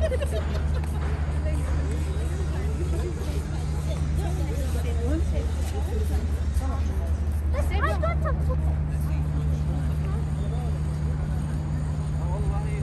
ハハハハ!